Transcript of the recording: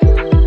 Bye.